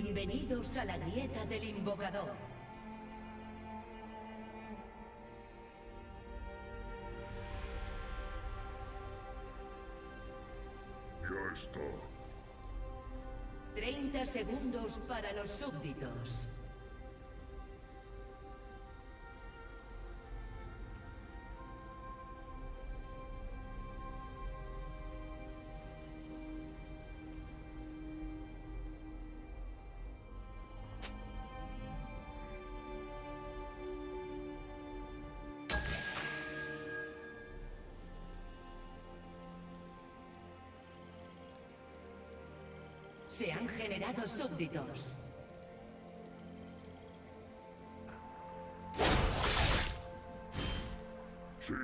Bienvenidos a la grieta del invocador. Ya está. 30 segundos para los súbditos. Generado súbditos. Sí.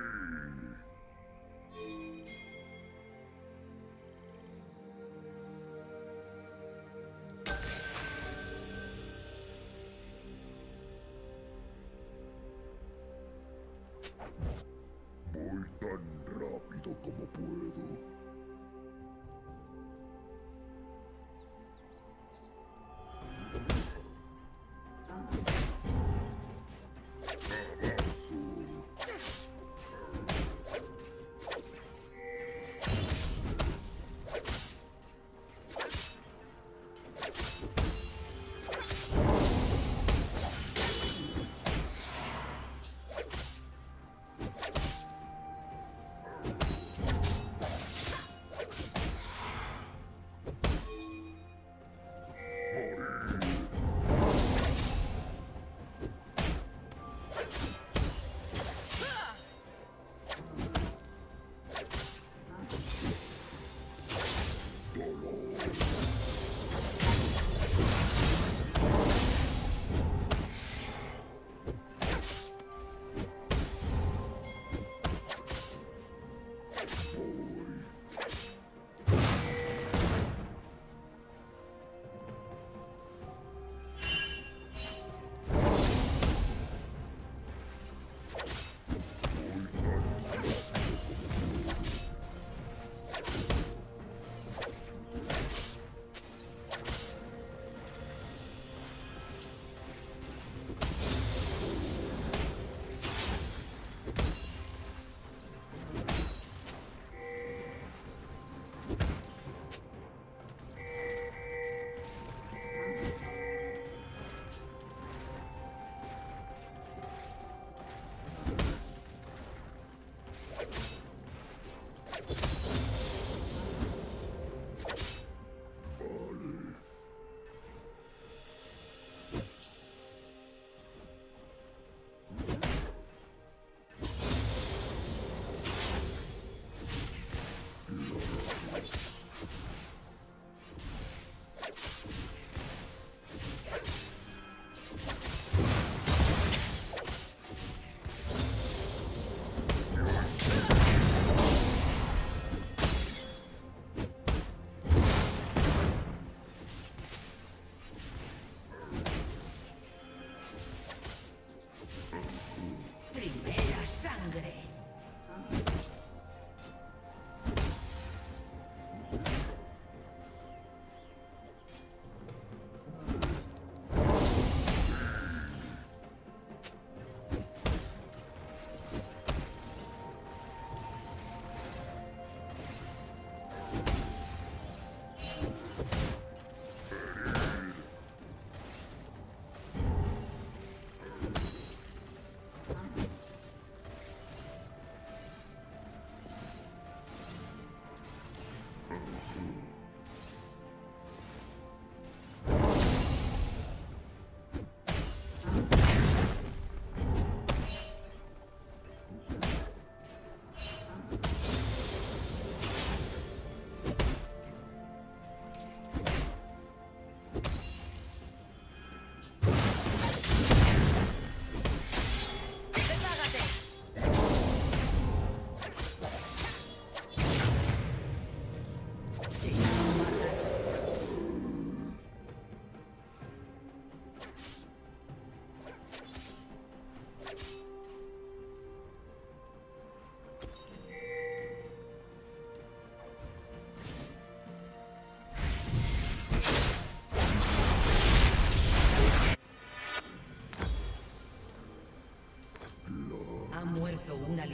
Voy tan rápido como puedo.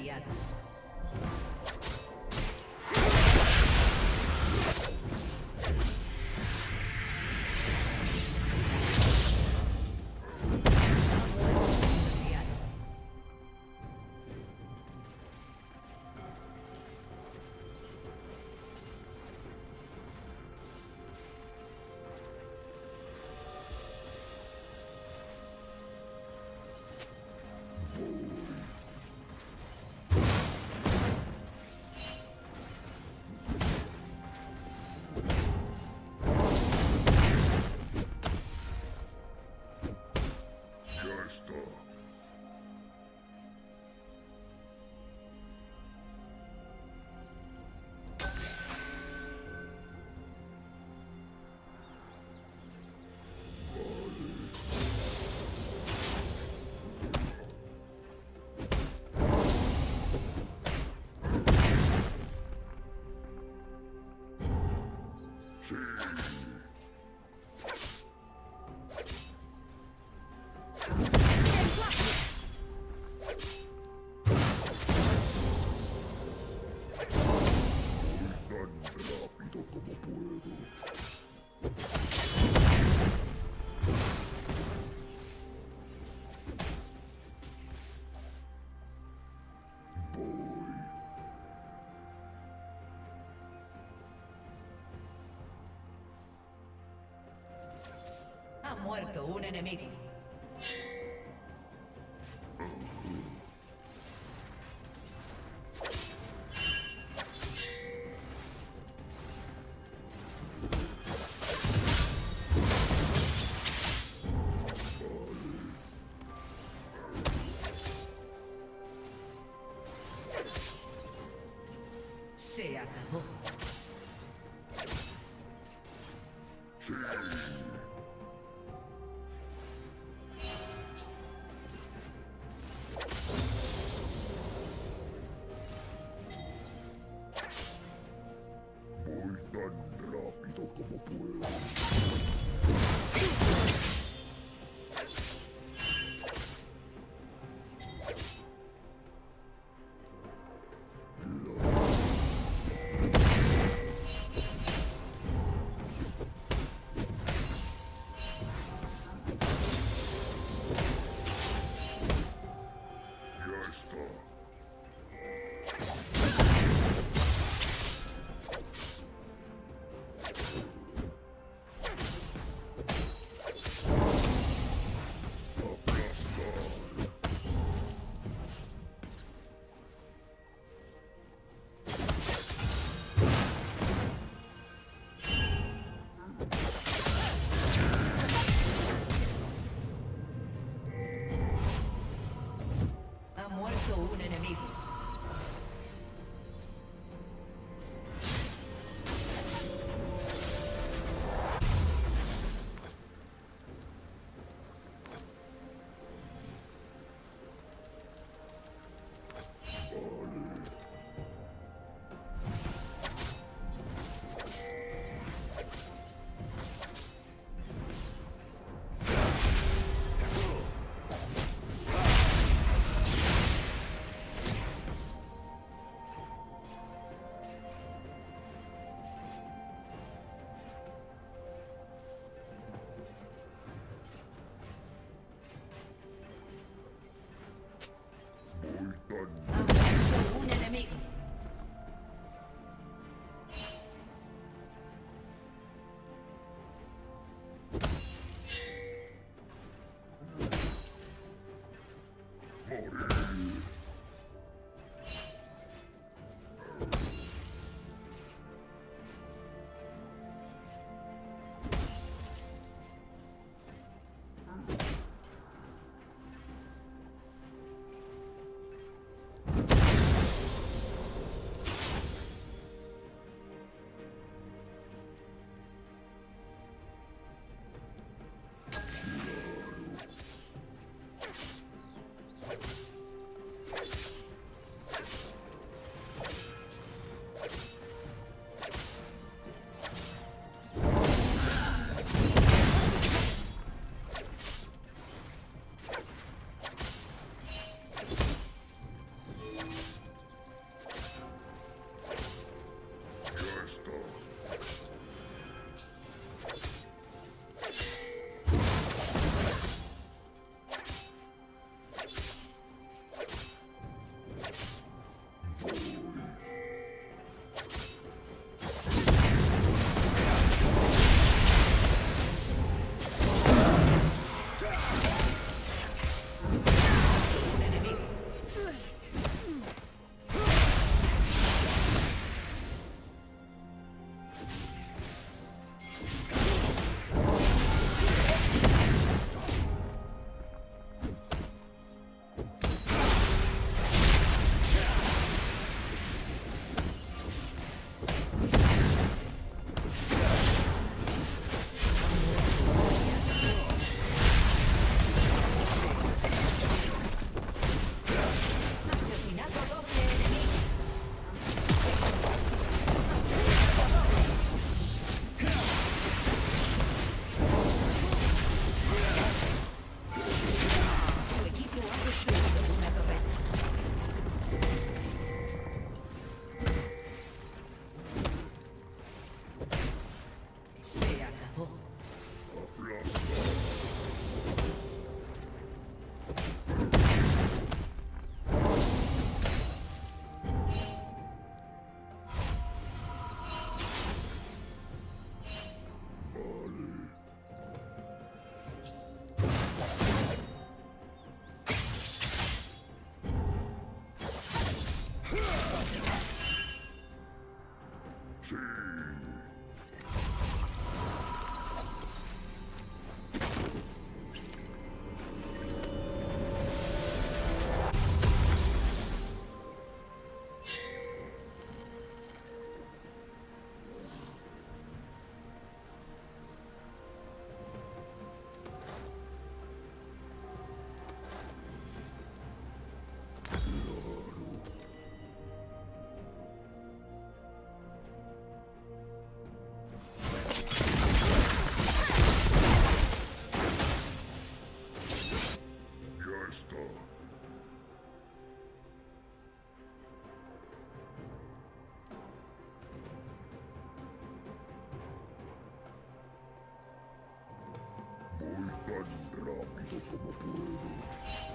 Muerto muerto un enemigo. Yes! Voy tan rápido como puedo.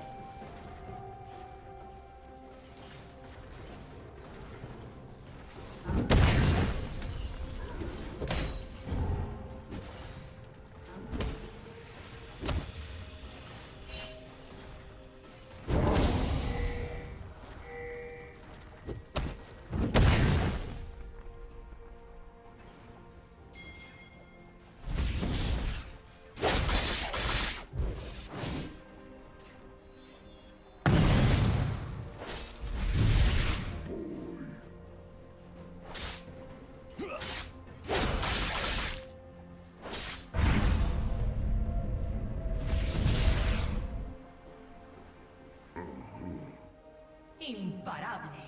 Imparable.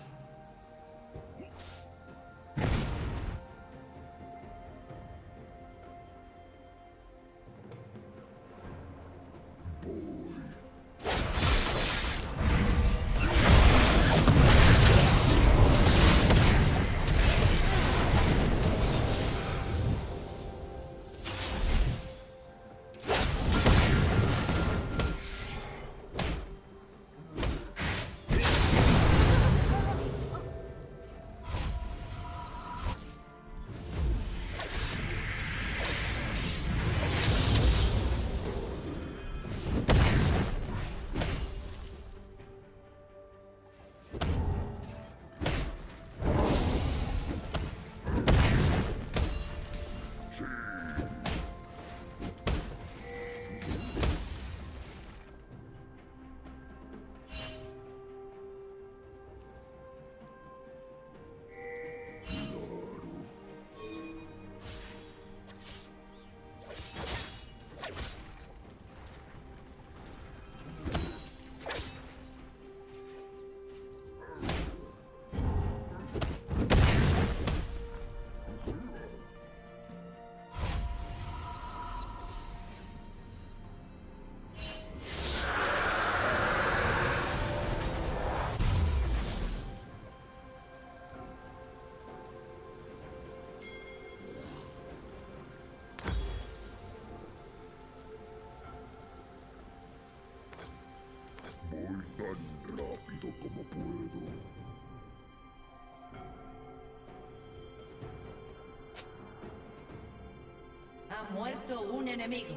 Muerto un enemigo.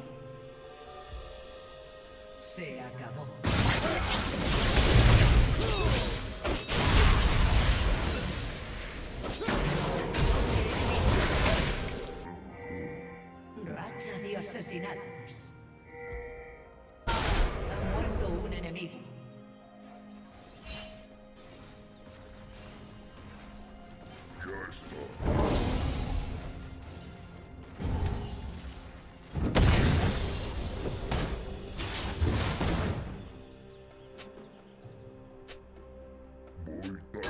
Se acabó. Racha de asesinatos. Voy tan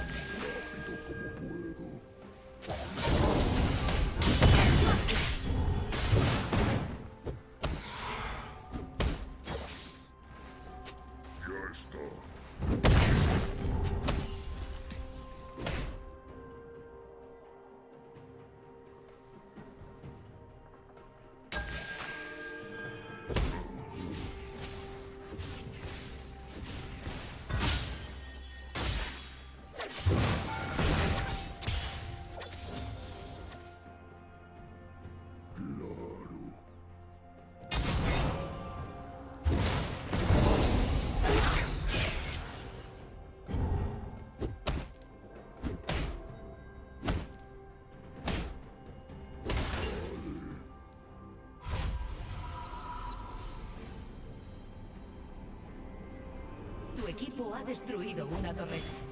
equipo ha destruido una torreta.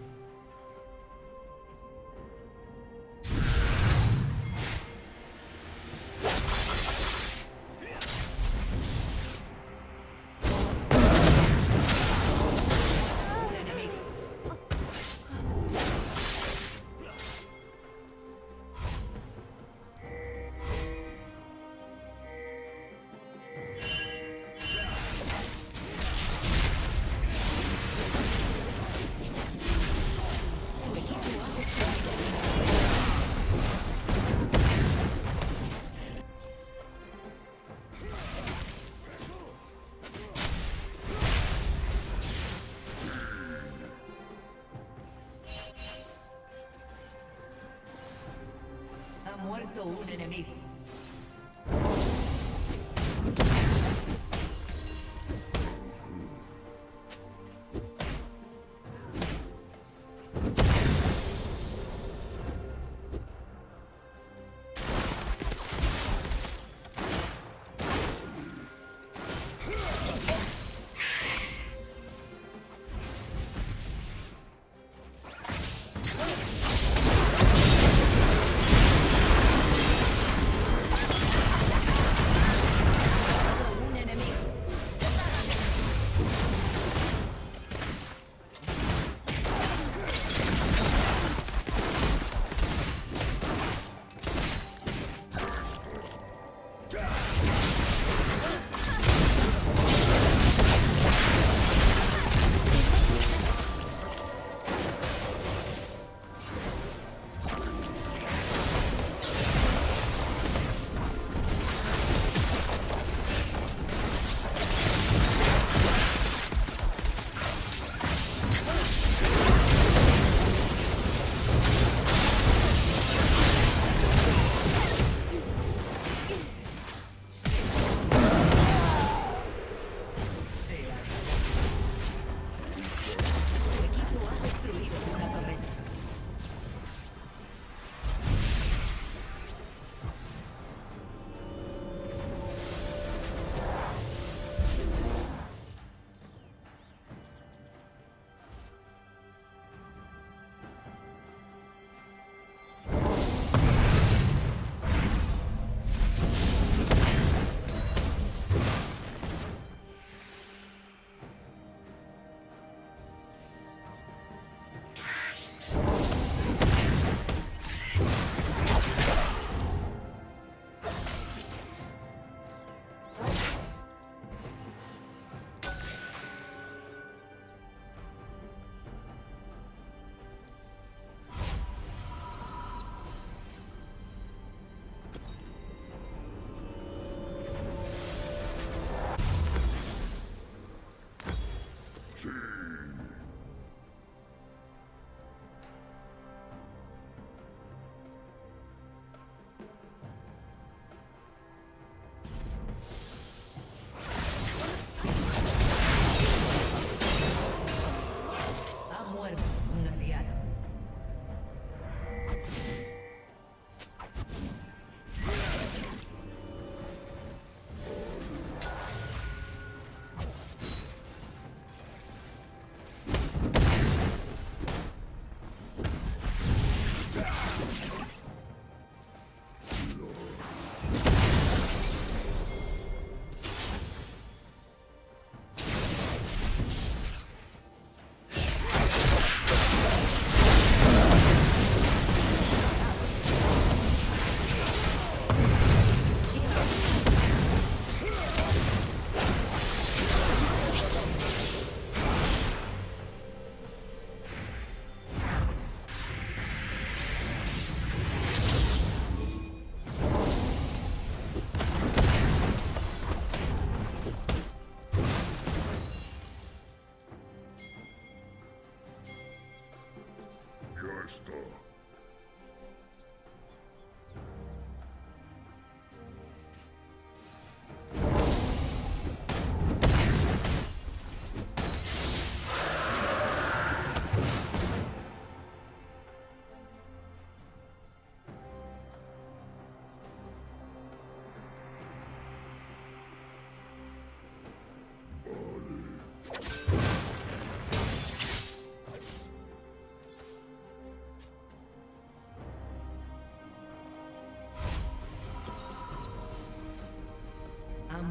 Un enemigo.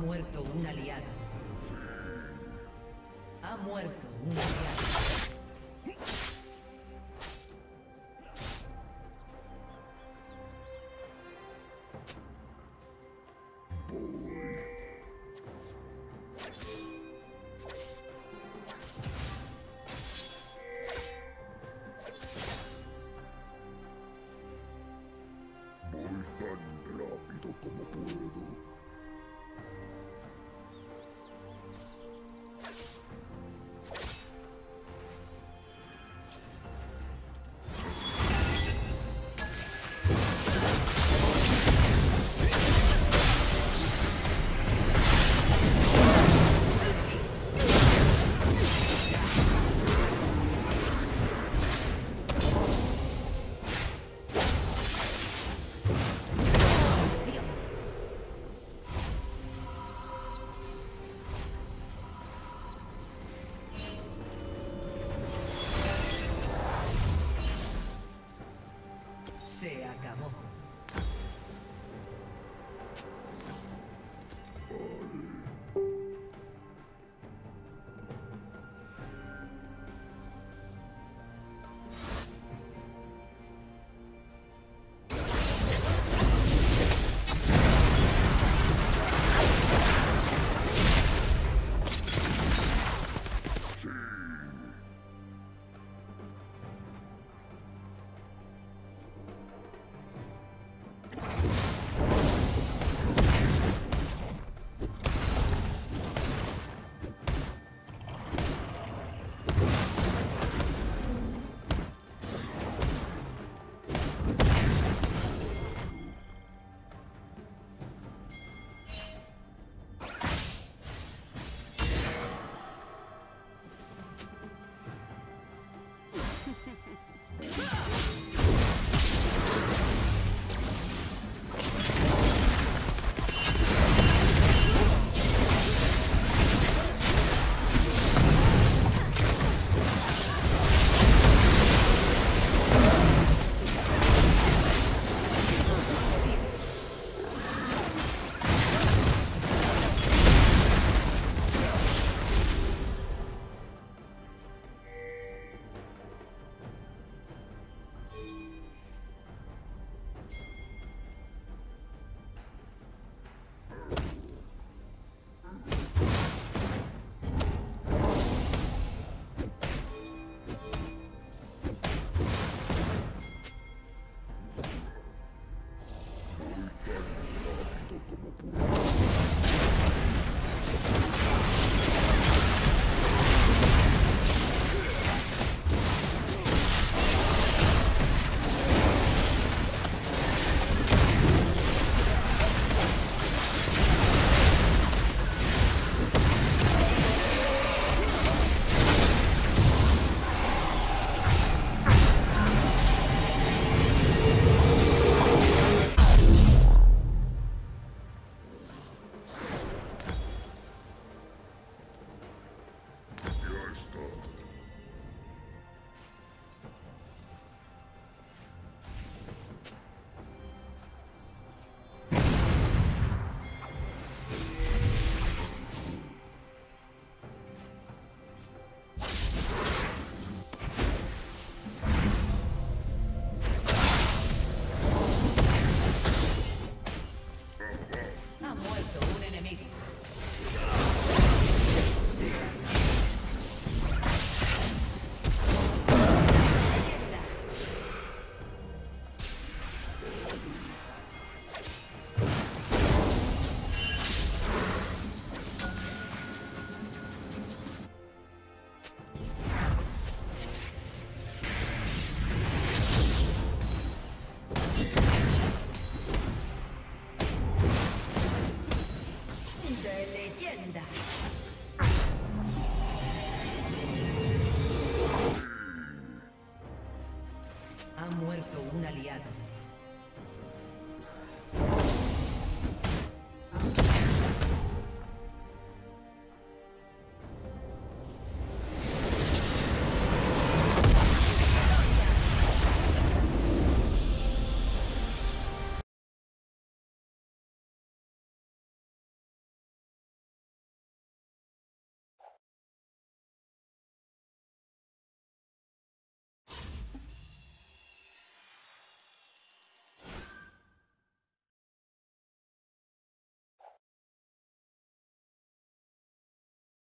Muerto un aliado. Ha muerto un aliado.